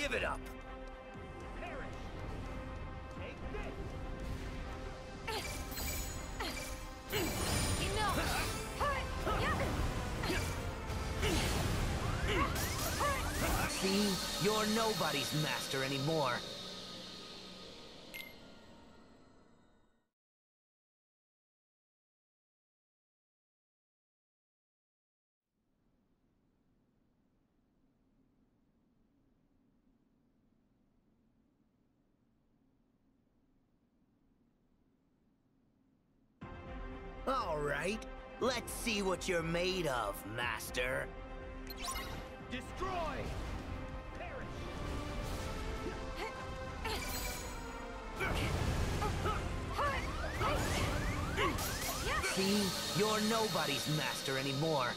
Give it up. Perish. Take this. See? You're nobody's master anymore. All right, let's see what you're made of, Master. Destroy. Perish. See? You're nobody's master anymore.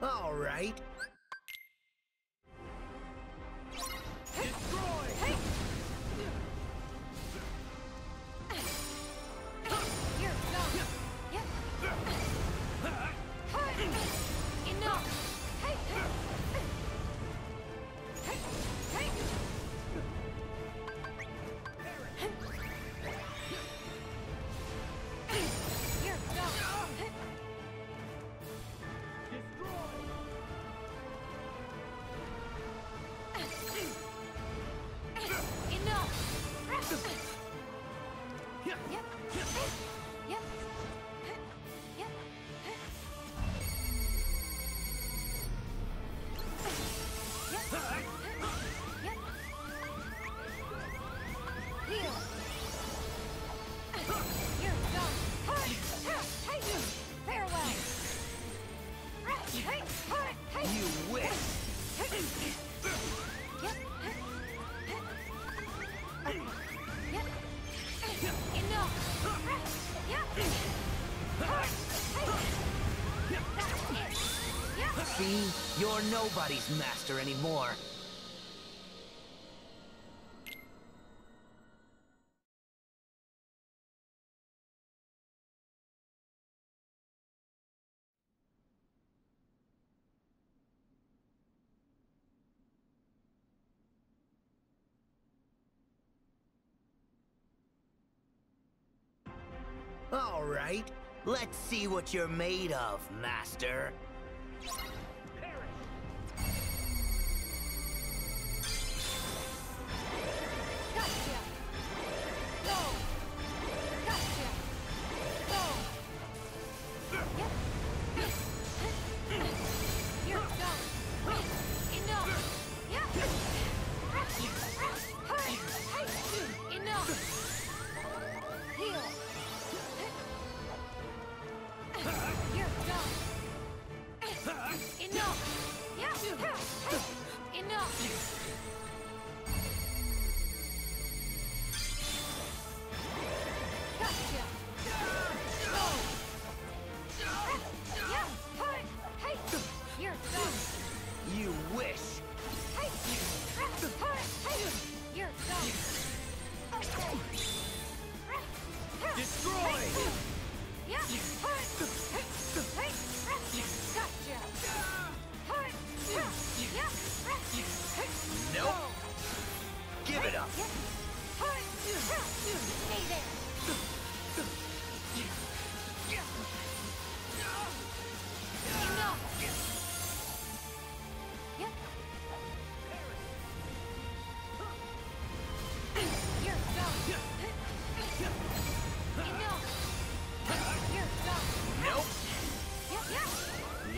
All right, you See? You're nobody's master anymore. All right, let's see what you're made of, Master.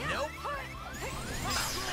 Nope.